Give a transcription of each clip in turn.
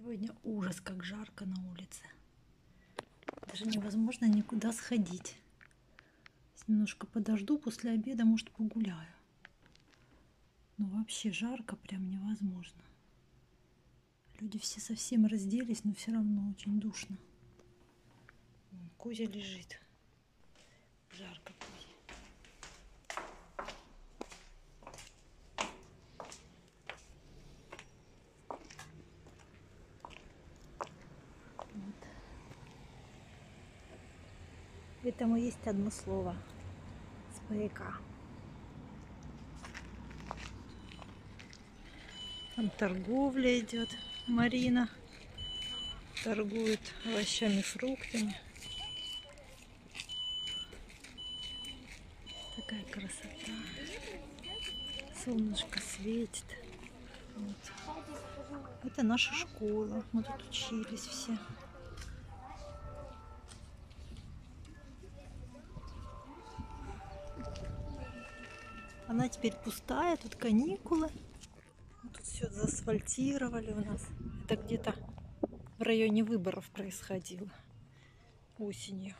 Сегодня ужас, как жарко на улице. Даже невозможно никуда сходить. Немножко подожду, после обеда, может, погуляю. Но вообще жарко прям невозможно. Люди все совсем разделись, но все равно очень душно. Кузя лежит. Жарко Этому есть одно слово. Спейка. Там торговля идет. Марина торгует овощами, фруктами. Такая красота. Солнышко светит. Вот. Это наша школа. Мы тут учились все. Она теперь пустая, тут каникулы. Тут все заасфальтировали у нас. Это где-то в районе выборов происходило осенью.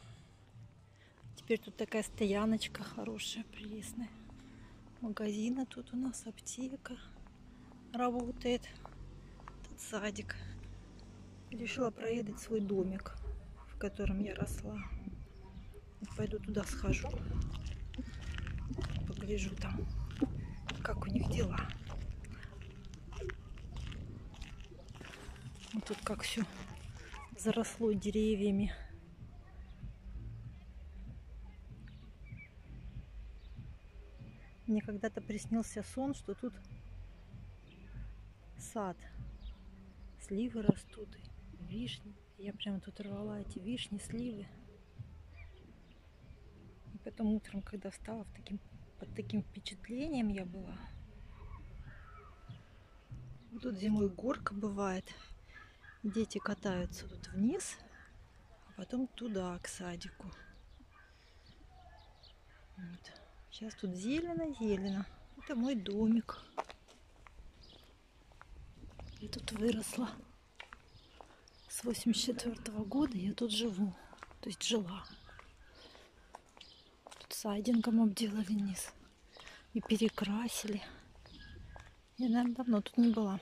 Теперь тут такая стояночка хорошая, прелестная. Магазины тут у нас, аптека работает. Тут садик. Решила проведать свой домик, в котором я росла. Пойду туда схожу. Погляжу там, как у них дела. Вот тут как все заросло деревьями. Мне когда-то приснился сон, что тут сад. Сливы растут, вишни. Я прямо тут рвала эти вишни, сливы. И потом утром, когда встала, в таким, под таким впечатлением я была. Тут зимой горка бывает. Дети катаются тут вниз, а потом туда, к садику. Вот. Сейчас тут зелено-зелено. Это мой домик. Я тут выросла. С 84 -го года я тут живу. То есть жила. Сайдингом обделали низ. И перекрасили. Я, наверное, давно тут не была.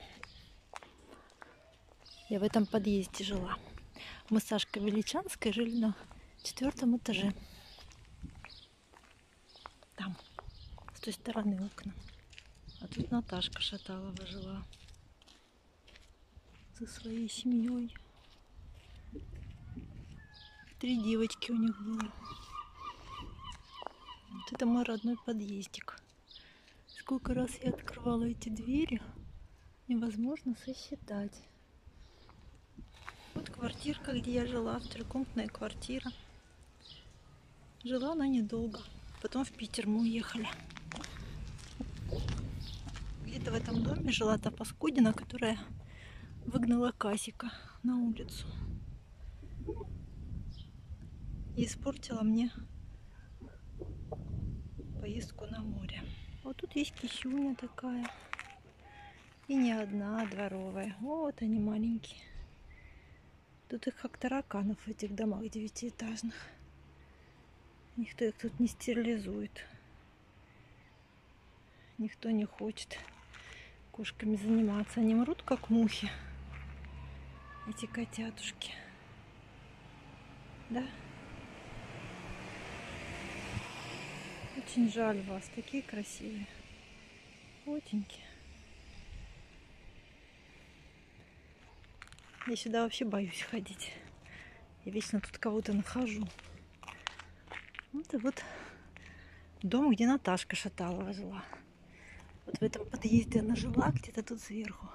Я в этом подъезде жила. Мы с Сашкой Величанской жили на четвертом этаже. Там, с той стороны окна. А тут Наташка Шаталова жила со своей семьей. Три девочки у них было. Это мой родной подъездик. Сколько раз я открывала эти двери, невозможно сосчитать. Вот квартирка, где я жила, трехкомнатная квартира. Жила она недолго. Потом в Питер мы уехали. Где-то в этом доме жила та паскудина, которая выгнала Касика на улицу. И испортила мне поездку на море. Вот тут есть кисюня такая. И не одна, а дворовая. Вот они маленькие. Тут их как тараканов в этих домах девятиэтажных. Никто их тут не стерилизует. Никто не хочет кошками заниматься. Они мрут, как мухи. Эти котятушки. Да? Очень жаль вас. Такие красивые. Отенькие. Я сюда вообще боюсь ходить. Я вечно тут кого-то нахожу. И вот дом, где Наташка Шаталова жила. Вот в этом подъезде она жила, где-то тут сверху.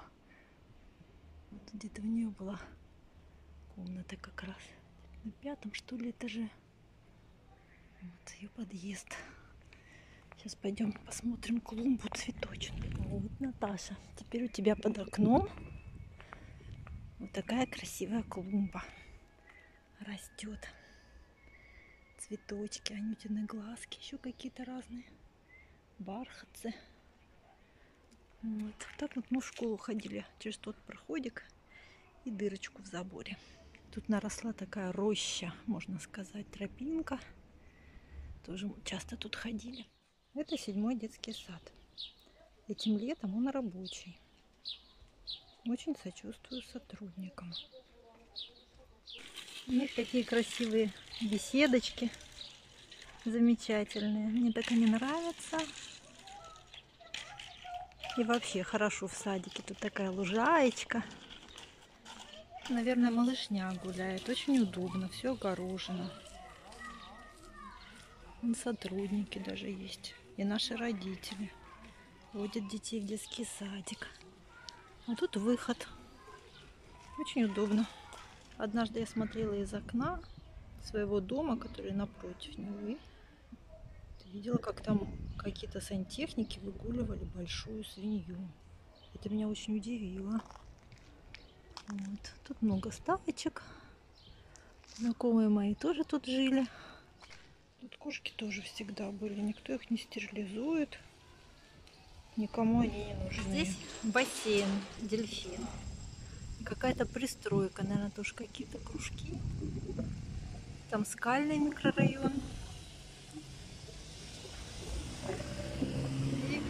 Вот где-то у нее была комната как раз. На пятом, что ли, этаже. Вот ее подъезд. Сейчас пойдем посмотрим клумбу цветочную. Вот, Наташа, теперь у тебя под окном вот такая красивая клумба растет. Цветочки, анютины глазки, еще какие-то разные. Бархатцы. Вот. Так вот мы в школу ходили через тот проходик. и дырочку в заборе. Тут наросла такая роща, можно сказать, тропинка. Тоже часто тут ходили. Это седьмой детский сад. Этим летом он рабочий. Очень сочувствую сотрудникам. У них такие красивые беседочки. Замечательные. Мне так они нравятся. И вообще хорошо в садике. Тут такая лужаечка. Наверное, малышня гуляет. Очень удобно. Все огорожено. Сотрудники даже есть. И наши родители водят детей в детский садик. А тут выход. Очень удобно. Однажды я смотрела из окна своего дома, который напротив него, видела, как там какие-то сантехники выгуливали большую свинью. Это меня очень удивило. Вот. Тут много ставочек. Знакомые мои тоже тут жили. Тут кошки тоже всегда были. Никто их не стерилизует. Никому они не нужны. Здесь бассейн, дельфин. Какая-то пристройка, наверное, тоже какие-то кружки. Там скальный микрорайон. И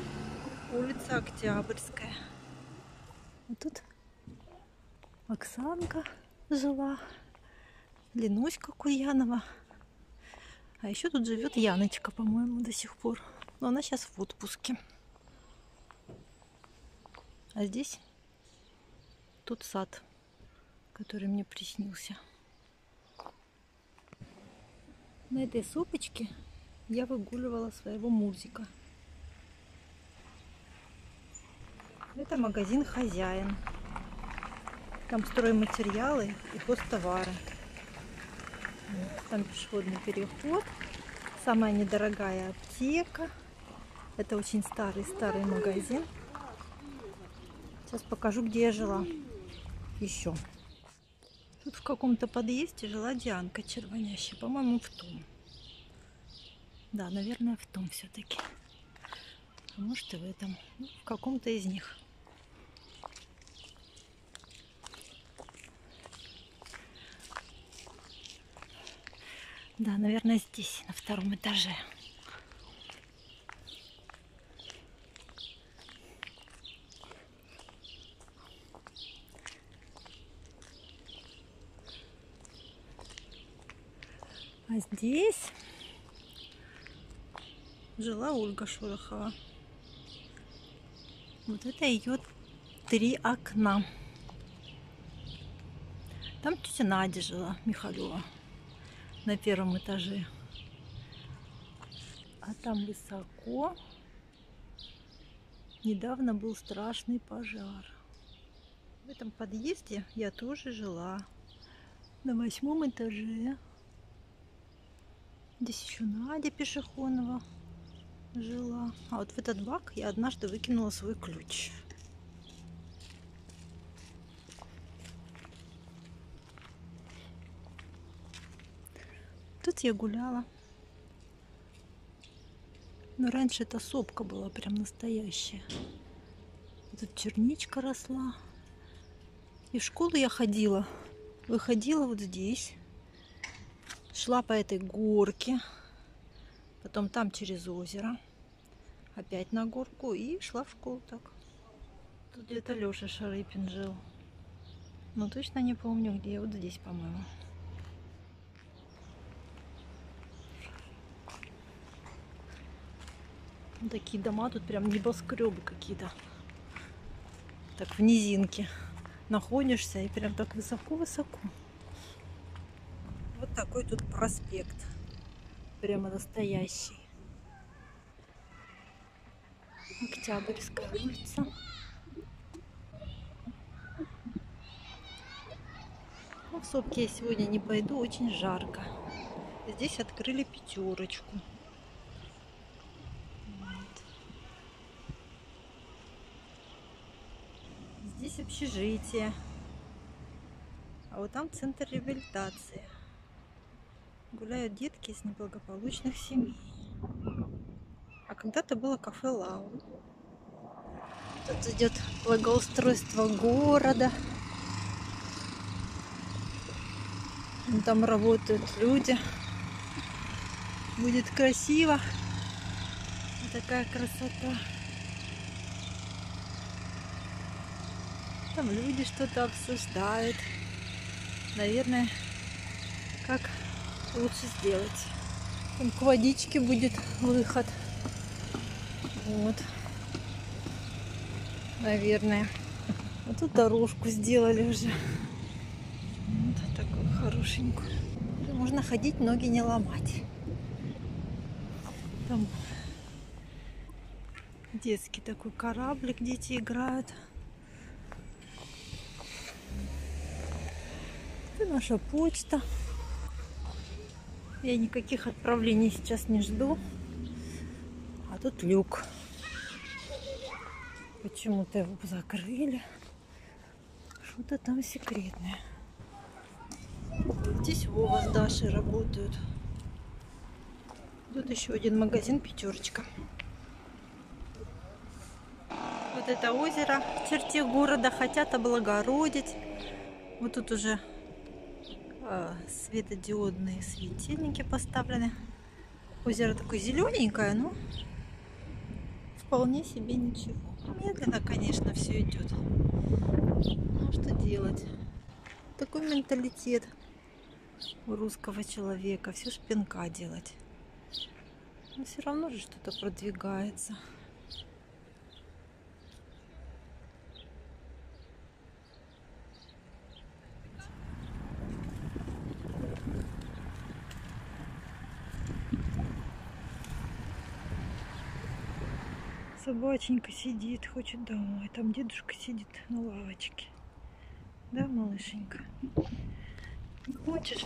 улица Октябрьская. А тут Оксанка жила. Ленуська Куянова. А еще тут живет Яночка, по-моему, до сих пор. Но она сейчас в отпуске. А здесь тот сад, который мне приснился. На этой сопочке я выгуливала своего музика. Это магазин «Хозяин». Там стройматериалы и хозтовары. Там пешеходный переход. Самая недорогая аптека. Это очень старый-старый магазин. Сейчас покажу, где я жила еще. Тут в каком-то подъезде жила Дианка червонящая. По-моему, в том. Да, наверное, в том все-таки. А может и в этом. Ну, в каком-то из них. Да, наверное, здесь, на втором этаже. А здесь жила Ольга Шорохова. Вот это ее три окна. Там тетя Надя жила, Михалева, на первом этаже. А там высоко недавно был страшный пожар. В этом подъезде я тоже жила. На восьмом этаже. Здесь еще Надя Пешехонова жила. А вот в этот бак я однажды выкинула свой ключ. Тут я гуляла. Но раньше эта сопка была прям настоящая. Тут черничка росла. И в школу я ходила. Выходила вот здесь шла по этой горке, потом там через озеро, опять на горку и шла в школу так. Тут где-то Леша Шарыпин жил. Но точно не помню где, вот здесь, по-моему. Такие дома, тут прям небоскребы какие-то. Так в низинке находишься и прям так высоко-высоко. Вот такой тут проспект. Прямо настоящий. Октябрьская улица. Ну, в сопки я сегодня не пойду, очень жарко. Здесь открыли пятерочку. Вот. Здесь общежитие. А вот там центр реабилитации гуляют детки из неблагополучных семей. А когда-то было кафе Лау. Тут идет благоустройство города. Там работают люди. Будет красиво. Такая красота. Там люди что-то обсуждают. Наверное, как лучше сделать. Там к водичке будет выход. Вот. Наверное. Вот тут дорожку сделали уже. Вот такую хорошенькую. Можно ходить, ноги не ломать. Там детский такой кораблик, дети играют. Это наша почта. Я никаких отправлений сейчас не жду. А тут люк. Почему-то его закрыли. Что-то там секретное. Здесь Вова с Дашей работают. Тут еще один магазин пятерочка. Вот это озеро в черте города хотят облагородить. Вот тут уже светодиодные светильники поставлены. Озеро такое зелененькое, но вполне себе ничего. Медленно, конечно, все идет. Ну что делать? Такой менталитет у русского человека. Все шпинка делать. Но все равно же что-то продвигается. Собаченька сидит, хочет домой. Там дедушка сидит на лавочке. Да, малышенька? Хочешь?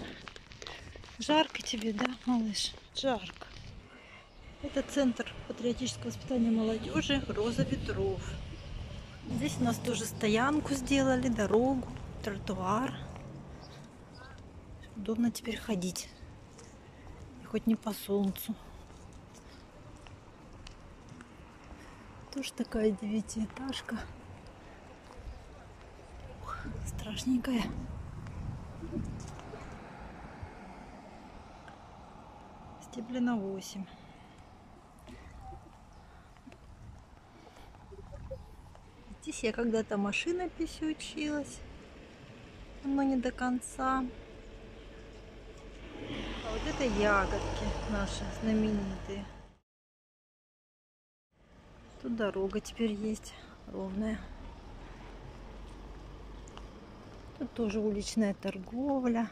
Жарко тебе, да, малыш? Жарко. Это центр патриотического воспитания молодежи Роза ветров. Здесь у нас тоже стоянку сделали, дорогу, тротуар. Удобно теперь ходить. И хоть не по солнцу. Тоже такая девятиэтажка. Ух, страшненькая. Стеблина 8. Здесь я когда-то машинописи училась, но не до конца. А вот это ягодки наши знаменитые. Тут дорога теперь есть ровная. Тут тоже уличная торговля.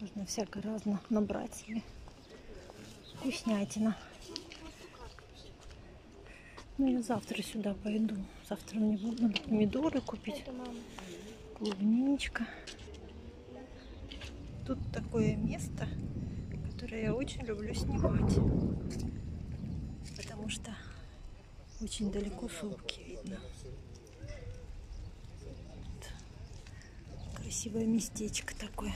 Можно всяко разно набрать себе. Вкуснятина. Ну, я завтра сюда пойду. Завтра мне надо помидоры купить. Клубничка. Тут такое место, которое я очень люблю снимать что очень далеко сумки видно. Вот. Красивое местечко такое.